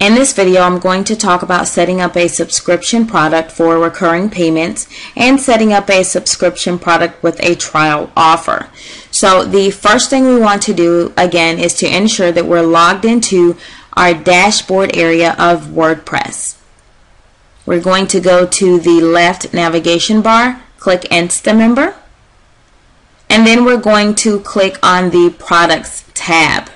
In this video, I'm going to talk about setting up a subscription product for recurring payments and setting up a subscription product with a trial offer. So the first thing we want to do again is to ensure that we're logged into our dashboard area of WordPress. We're going to go to the left navigation bar, click Instamember, and then we're going to click on the Products tab.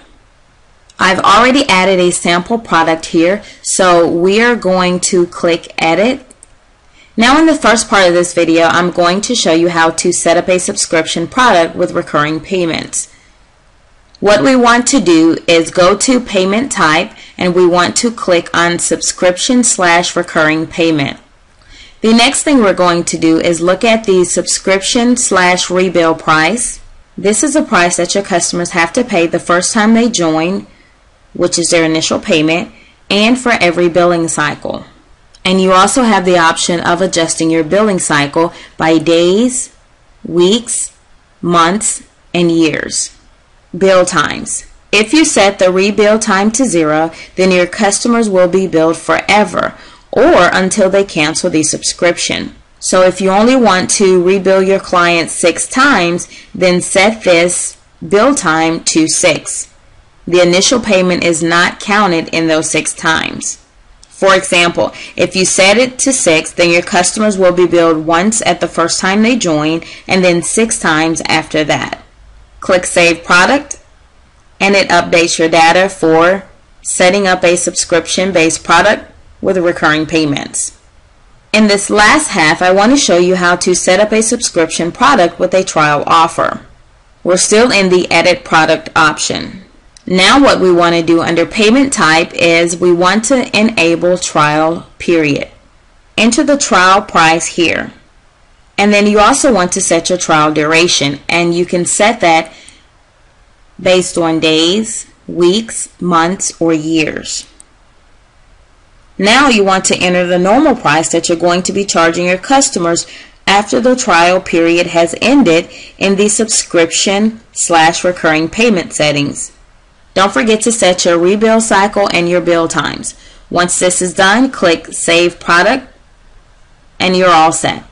I've already added a sample product here, so we are going to click Edit. Now in the first part of this video, I'm going to show you how to set up a subscription product with recurring payments. What we want to do is go to Payment Type and we want to click on Subscription slash Recurring Payment. The next thing we're going to do is look at the subscription slash rebill price. This is a price that your customers have to pay the first time they join which is their initial payment, and for every billing cycle. And you also have the option of adjusting your billing cycle by days, weeks, months, and years. Bill times. If you set the rebill time to zero, then your customers will be billed forever or until they cancel the subscription. So if you only want to rebill your client six times, then set this bill time to six the initial payment is not counted in those six times. For example, if you set it to six, then your customers will be billed once at the first time they join and then six times after that. Click Save Product and it updates your data for setting up a subscription-based product with recurring payments. In this last half, I want to show you how to set up a subscription product with a trial offer. We're still in the Edit Product option. Now what we want to do under payment type is we want to enable trial period. Enter the trial price here. And then you also want to set your trial duration and you can set that based on days, weeks, months, or years. Now you want to enter the normal price that you're going to be charging your customers after the trial period has ended in the subscription slash recurring payment settings. Don't forget to set your rebill cycle and your bill times. Once this is done, click Save Product and you're all set.